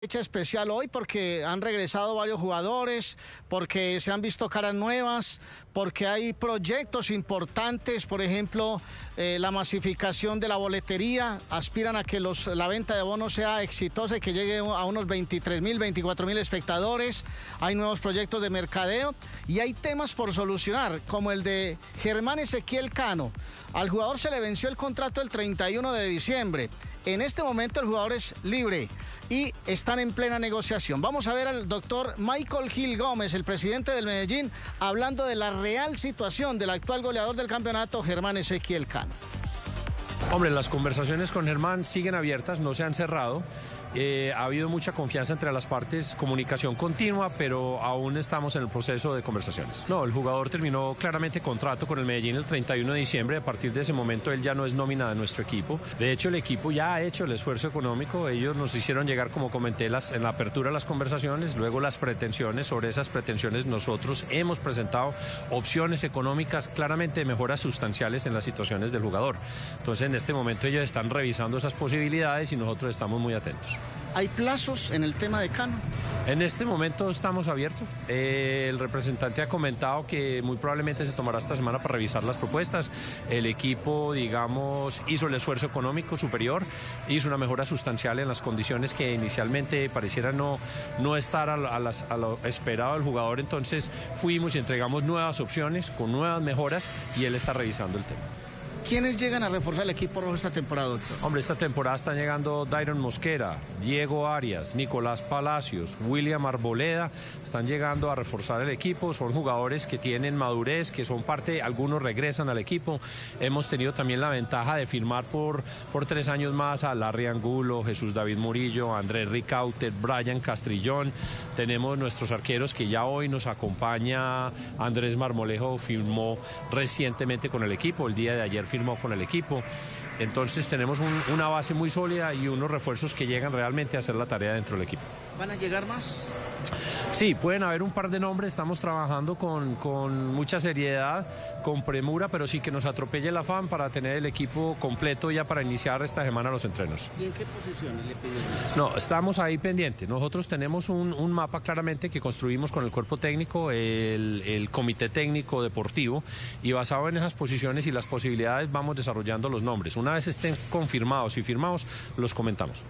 fecha especial hoy porque han regresado varios jugadores, porque se han visto caras nuevas, porque hay proyectos importantes, por ejemplo, eh, la masificación de la boletería, aspiran a que la venta de bonos sea exitosa y que llegue a unos 23 mil, 24 mil espectadores, hay nuevos proyectos de mercadeo y hay temas por solucionar, como el de Germán Ezequiel Cano. Al jugador se le venció el contrato el 31 de diciembre. En este momento el jugador es libre y están en plena negociación. Vamos a ver al doctor Michael Gil Gómez, el presidente del Medellín, hablando de la real situación del actual goleador del campeonato, Germán Ezequiel Cano. Hombre, las conversaciones con Germán siguen abiertas, no se han cerrado. Eh, ha habido mucha confianza entre las partes, comunicación continua, pero aún estamos en el proceso de conversaciones. No, el jugador terminó claramente contrato con el Medellín el 31 de diciembre. A partir de ese momento él ya no es nómina de nuestro equipo. De hecho, el equipo ya ha hecho el esfuerzo económico. Ellos nos hicieron llegar, como comenté, en la apertura de las conversaciones, luego las pretensiones. Sobre esas pretensiones nosotros hemos presentado opciones económicas claramente de mejoras sustanciales en las situaciones del jugador. Entonces, en este momento ellos están revisando esas posibilidades y nosotros estamos muy atentos. ¿Hay plazos en el tema de Cano? En este momento estamos abiertos. Eh, el representante ha comentado que muy probablemente se tomará esta semana para revisar las propuestas. El equipo, digamos, hizo el esfuerzo económico superior, hizo una mejora sustancial en las condiciones que inicialmente pareciera no, no estar a, a lo esperado del jugador. Entonces fuimos y entregamos nuevas opciones con nuevas mejoras y él está revisando el tema. ¿Quiénes llegan a reforzar el equipo rojo esta temporada, doctor? Hombre, esta temporada están llegando Dairon Mosquera, Diego Arias, Nicolás Palacios, William Arboleda, están llegando a reforzar el equipo, son jugadores que tienen madurez, que son parte, algunos regresan al equipo. Hemos tenido también la ventaja de firmar por, por tres años más a Larry Angulo, Jesús David Murillo, Andrés Ricaute, Brian Castrillón. Tenemos nuestros arqueros que ya hoy nos acompaña Andrés Marmolejo, firmó recientemente con el equipo, el día de ayer con el equipo. Entonces tenemos una base muy sólida y unos refuerzos que llegan realmente a hacer la tarea dentro del equipo. ¿Van a llegar más? Sí, pueden haber un par de nombres, estamos trabajando con, con, mucha seriedad, con premura, pero sí que nos atropelle el afán para tener el equipo completo ya para iniciar esta semana los entrenos. ¿Y en qué posiciones le pedimos? No, estamos ahí pendientes. Nosotros tenemos un, un, mapa claramente que construimos con el cuerpo técnico, el, el comité técnico deportivo, y basado en esas posiciones y las posibilidades vamos desarrollando los nombres. Una vez estén confirmados y firmados, los comentamos.